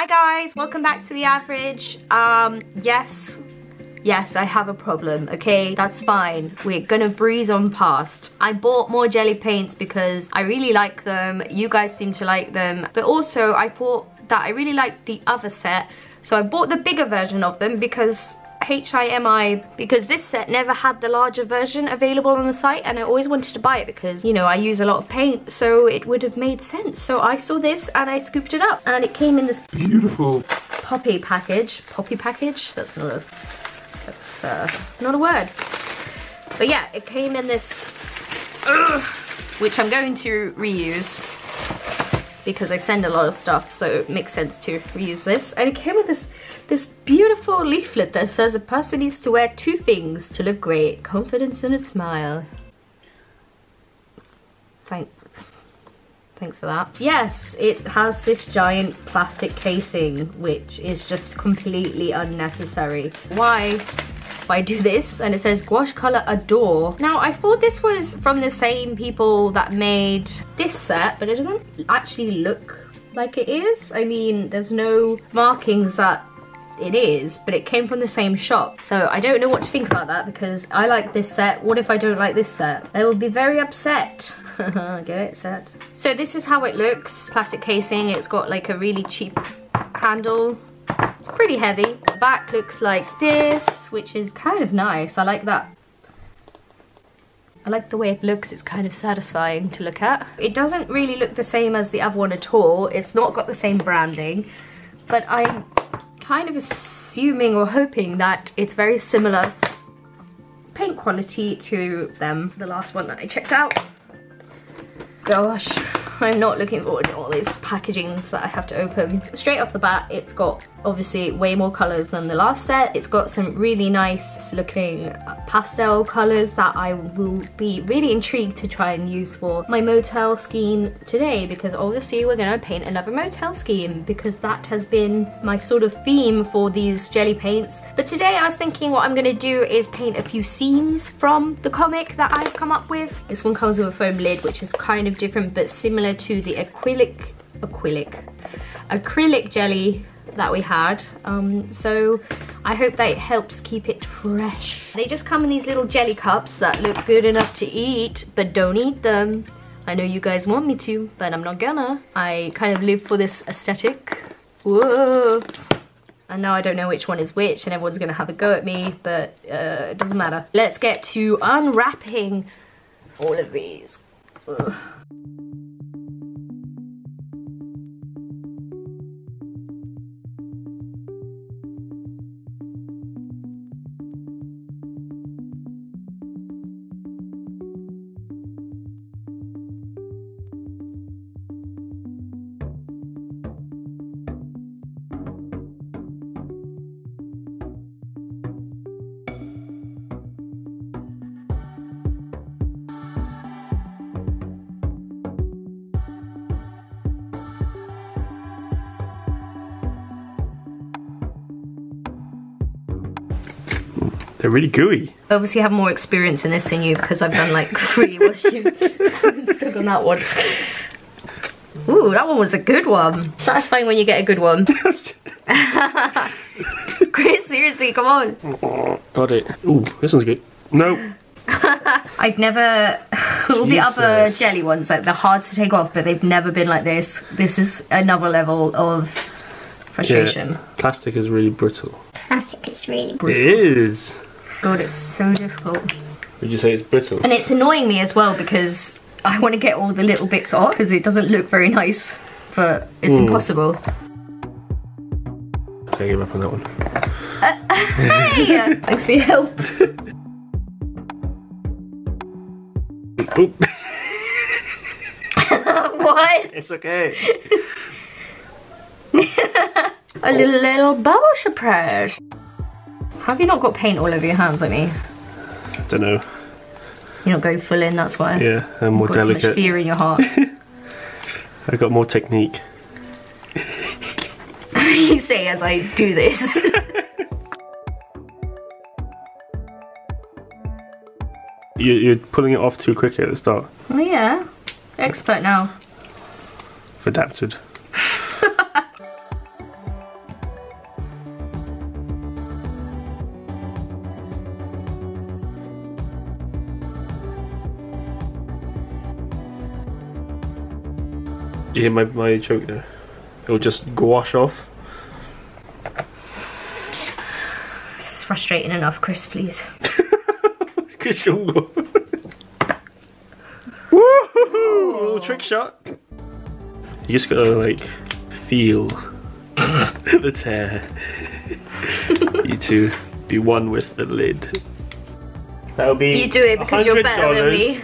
Hi guys, welcome back to The Average. Um, yes, yes, I have a problem, okay? That's fine. We're gonna breeze on past. I bought more jelly paints because I really like them. You guys seem to like them. But also, I thought that I really liked the other set. So I bought the bigger version of them because HIMI because this set never had the larger version available on the site and I always wanted to buy it because, you know, I use a lot of paint so it would have made sense. So I saw this and I scooped it up and it came in this beautiful poppy package. Poppy package? That's not a, that's uh, not a word. But yeah, it came in this, which I'm going to reuse because I send a lot of stuff so it makes sense to reuse this. And it came with this beautiful leaflet that says a person needs to wear two things to look great, confidence and a smile. Thank, thanks for that. Yes, it has this giant plastic casing, which is just completely unnecessary. Why? I do this and it says gouache color adore. Now I thought this was from the same people that made this set, but it doesn't actually look like it is. I mean, there's no markings that it is, but it came from the same shop. So I don't know what to think about that because I like this set. What if I don't like this set? They will be very upset. Get it? Set. So this is how it looks. Plastic casing. It's got like a really cheap handle. It's pretty heavy. The back looks like this, which is kind of nice. I like that I like the way it looks, it's kind of satisfying to look at. It doesn't really look the same as the other one at all. It's not got the same branding, but I'm kind of assuming or hoping that it's very similar paint quality to them, the last one that I checked out. Gosh, I'm not looking forward to all these packagings that I have to open. Straight off the bat, it's got obviously way more colors than the last set. It's got some really nice looking pastel colors that I will be really intrigued to try and use for my motel scheme today because obviously we're gonna paint another motel scheme because that has been my sort of theme for these jelly paints. But today I was thinking what I'm gonna do is paint a few scenes from the comic that I've come up with. This one comes with a foam lid which is kind of different but similar to the acrylic, acrylic, acrylic jelly that we had. Um, so I hope that it helps keep it fresh. They just come in these little jelly cups that look good enough to eat, but don't eat them. I know you guys want me to, but I'm not gonna. I kind of live for this aesthetic. Whoa. And now I don't know which one is which and everyone's gonna have a go at me, but uh, it doesn't matter. Let's get to unwrapping all of these. Ugh. They're really gooey. Obviously I have more experience in this than you because I've done like three washing stuck on that one. Ooh, that one was a good one. Satisfying when you get a good one. Chris, seriously, come on. Got it. Ooh, this one's good. Nope. I've never, all the other jelly ones, like they're hard to take off, but they've never been like this. This is another level of frustration. Yeah, plastic is really brittle. Plastic is really brittle. It is. God, it's so difficult. Would you say it's brittle? And it's annoying me as well because I want to get all the little bits off because it doesn't look very nice, but it's Mm. impossible. I give up on that one. Hey! Thanks for your help. What? it's okay. A little, little bubble surprise. Have you not got paint all over your hands like me? I don't know. You're not going full in, that's why. Yeah, I'm more You've got so much delicate. fear in your heart. I got more technique. you say as I do this. You, you're pulling it off too quickly at the start. oh yeah, expert now. I've adapted. Do you hear my, my joke there? It'll just gouache off. This is frustrating enough, Chris, please. It's shoulder. Woohoo! Little trick shot. You just gotta like feel the tear. you two be one with the lid. That'll be You do it because you're better than me.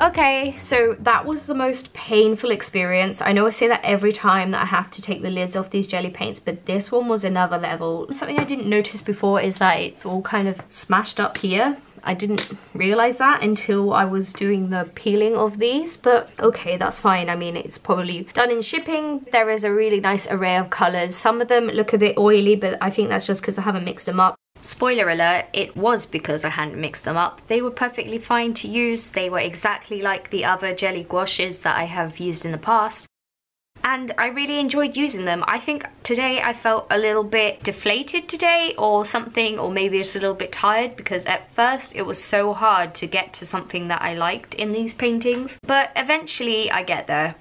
Okay, so that was the most painful experience. I know I say that every time that I have to take the lids off these jelly paints, but this one was another level. Something I didn't notice before is that it's all kind of smashed up here. I didn't realize that until I was doing the peeling of these, but okay, that's fine. I mean, it's probably done in shipping. There is a really nice array of colors. Some of them look a bit oily, but I think that's just because I haven't mixed them up. Spoiler alert, it was because I hadn't mixed them up. They were perfectly fine to use. They were exactly like the other jelly gouaches that I have used in the past. And I really enjoyed using them. I think today I felt a little bit deflated today or something, or maybe just a little bit tired because at first it was so hard to get to something that I liked in these paintings. But eventually I get there.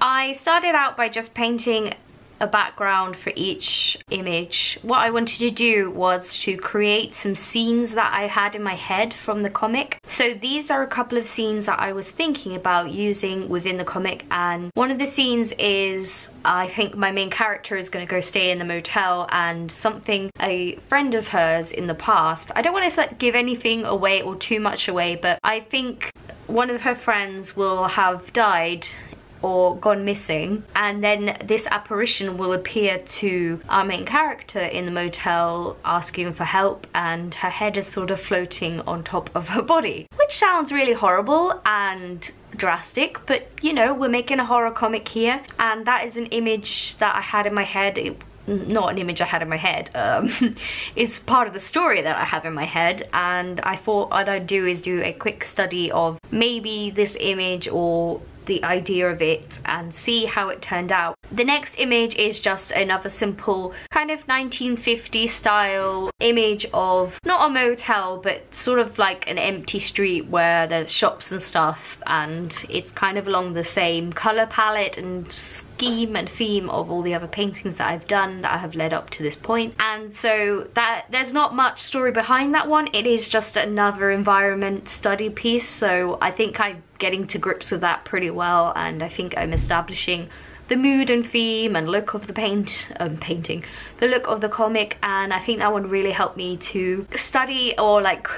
I started out by just painting a background for each image. What I wanted to do was to create some scenes that I had in my head from the comic. So these are a couple of scenes that I was thinking about using within the comic and one of the scenes is I think my main character is going to go stay in the motel and something a friend of hers in the past. I don't want to give anything away or too much away but I think one of her friends will have died or gone missing. And then this apparition will appear to our main character in the motel asking for help and her head is sort of floating on top of her body which sounds really horrible and drastic but you know we're making a horror comic here. And that is an image that I had in my head. It, not an image I had in my head. Um, it's part of the story that I have in my head. And I thought what I'd do is do a quick study of maybe this image or the idea of it and see how it turned out. The next image is just another simple kind of 1950 style image of not a motel but sort of like an empty street where there's shops and stuff and it's kind of along the same color palette and scheme and theme of all the other paintings that I've done that I have led up to this point. And so that there's not much story behind that one. It is just another environment study piece. So I think I'm getting to grips with that pretty well. And I think I'm establishing the mood and theme and look of the paint um, painting the look of the comic. And I think that one really helped me to study or like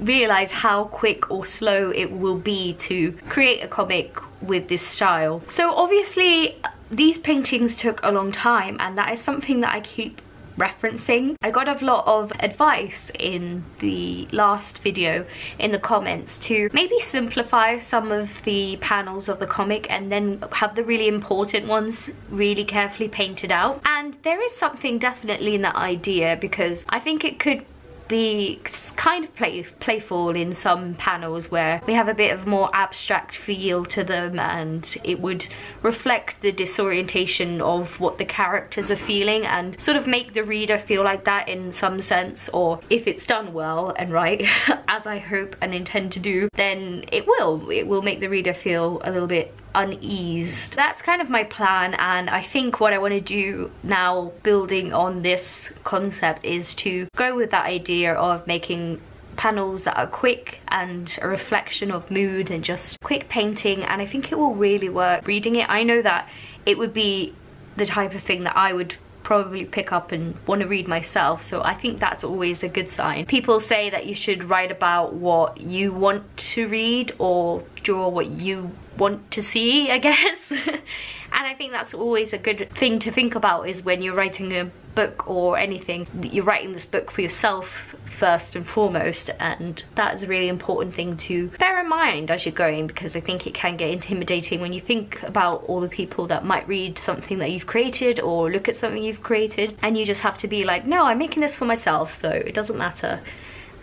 realize how quick or slow it will be to create a comic with this style. So obviously these paintings took a long time and that is something that I keep referencing. I got a lot of advice in the last video in the comments to maybe simplify some of the panels of the comic and then have the really important ones really carefully painted out. And there is something definitely in that idea because I think it could be kind of play, playful in some panels where we have a bit of more abstract feel to them and it would reflect the disorientation of what the characters are feeling and sort of make the reader feel like that in some sense or if it's done well and right as I hope and intend to do then it will it will make the reader feel a little bit uneased. That's kind of my plan and I think what I want to do now building on this concept is to go with that idea of making panels that are quick and a reflection of mood and just quick painting and I think it will really work. Reading it I know that it would be the type of thing that I would probably pick up and want to read myself so I think that's always a good sign. People say that you should write about what you want to read or draw what you want to see I guess. And I think that's always a good thing to think about is when you're writing a book or anything you're writing this book for yourself first and foremost and that is a really important thing to bear in mind as you're going because I think it can get intimidating when you think about all the people that might read something that you've created or look at something you've created and you just have to be like no I'm making this for myself so it doesn't matter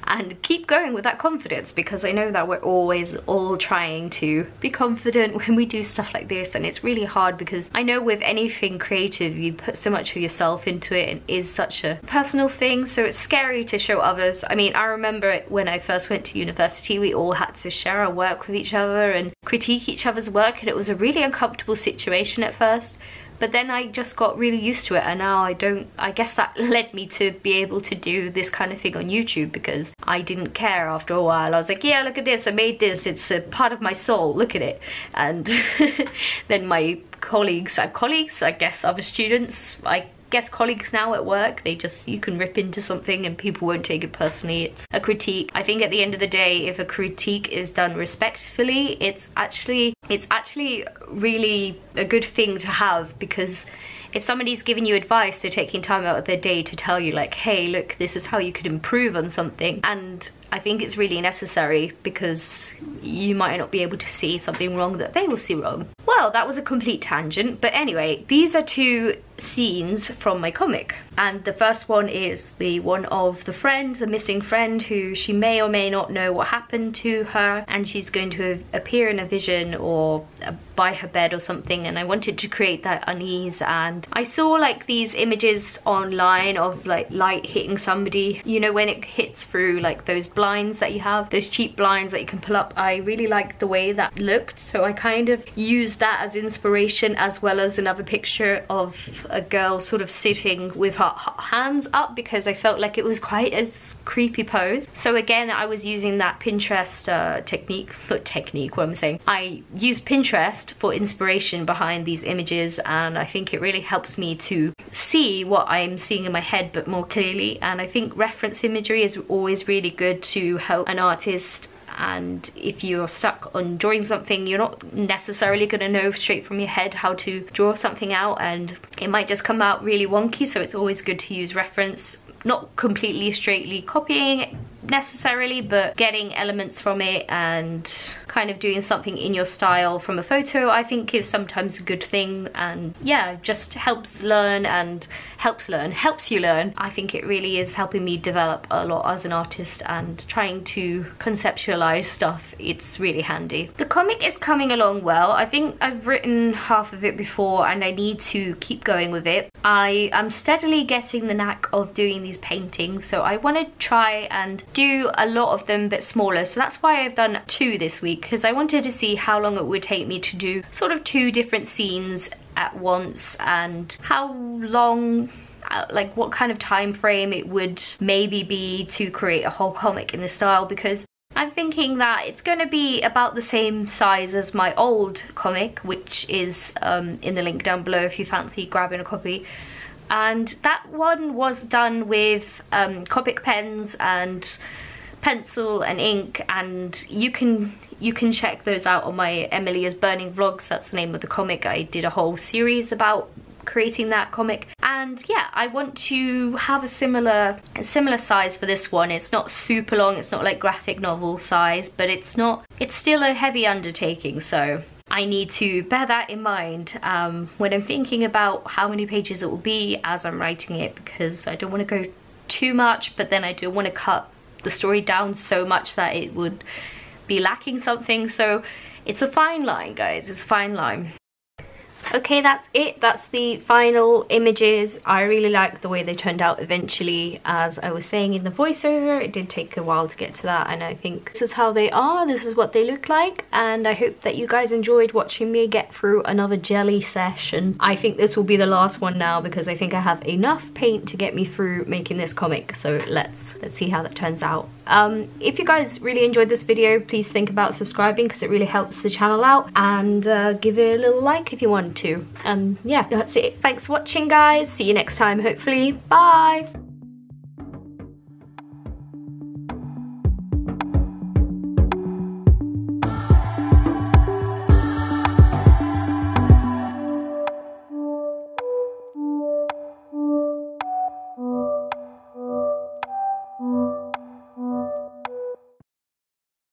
and keep going with that confidence because I know that we're always all trying to be confident when we do stuff like this and it's really hard because I know with anything creative you put so much of yourself into it and it is such a personal thing so it's scary to show others. I mean I remember when I first went to university we all had to share our work with each other and critique each other's work and it was a really uncomfortable situation at first but then I just got really used to it and now I don't I guess that led me to be able to do this kind of thing on YouTube because I didn't care after a while. I was like yeah look at this I made this it's a part of my soul look at it. And then my colleagues uh, colleagues I guess other students I guess colleagues now at work they just you can rip into something and people won't take it personally. It's a critique. I think at the end of the day if a critique is done respectfully it's actually it's actually really a good thing to have because if somebody's giving you advice they're taking time out of their day to tell you like hey look this is how you could improve on something. And I think it's really necessary because you might not be able to see something wrong that they will see wrong. Well, that was a complete tangent, but anyway, these are two scenes from my comic. And the first one is the one of the friend, the missing friend, who she may or may not know what happened to her, and she's going to appear in a vision or uh, by her bed or something, and I wanted to create that unease, and I saw like these images online of like light hitting somebody, you know, when it hits through like those blinds that you have, those cheap blinds that you can pull up. I really liked the way that looked, so I kind of used that as inspiration as well as another picture of a girl sort of sitting with her hands up because I felt like it was quite a creepy pose. So again, I was using that Pinterest uh, technique, not technique, what I'm saying. I used Pinterest for inspiration behind these images and I think it really helps me to see what I'm seeing in my head but more clearly and I think reference imagery is always really good to help an artist and if you're stuck on drawing something you're not necessarily going to know straight from your head how to draw something out and it might just come out really wonky so it's always good to use reference not completely straightly copying necessarily but getting elements from it and kind of doing something in your style from a photo I think is sometimes a good thing. And yeah just helps learn and helps learn helps you learn. I think it really is helping me develop a lot as an artist and trying to conceptualize stuff. It's really handy. The comic is coming along well. I think I've written half of it before and I need to keep going with it. I am steadily getting the knack of doing these paintings so I want to try and do a lot of them but smaller. So that's why I've done two this week because I wanted to see how long it would take me to do sort of two different scenes at once and how long uh, like what kind of time frame it would maybe be to create a whole comic in this style because I'm thinking that it's going to be about the same size as my old comic which is um, in the link down below if you fancy grabbing a copy. And that one was done with um, Copic pens and pencil and ink and you can you can check those out on my Emily's Burning Vlogs. That's the name of the comic. I did a whole series about creating that comic. And yeah I want to have a similar a similar size for this one. It's not super long. It's not like graphic novel size but it's not it's still a heavy undertaking. So I need to bear that in mind um, when I'm thinking about how many pages it will be as I'm writing it because I don't want to go too much but then I don't want to cut the story down so much that it would be lacking something. So it's a fine line, guys. It's a fine line. Okay, that's it. That's the final images. I really like the way they turned out eventually. As I was saying in the voiceover, it did take a while to get to that. And I think this is how they are. This is what they look like. And I hope that you guys enjoyed watching me get through another jelly session. I think this will be the last one now because I think I have enough paint to get me through making this comic. So let's, let's see how that turns out. Um, if you guys really enjoyed this video, please think about subscribing because it really helps the channel out. And uh, give it a little like if you want to. Um, yeah, that's it. Thanks for watching, guys. See you next time, hopefully. Bye!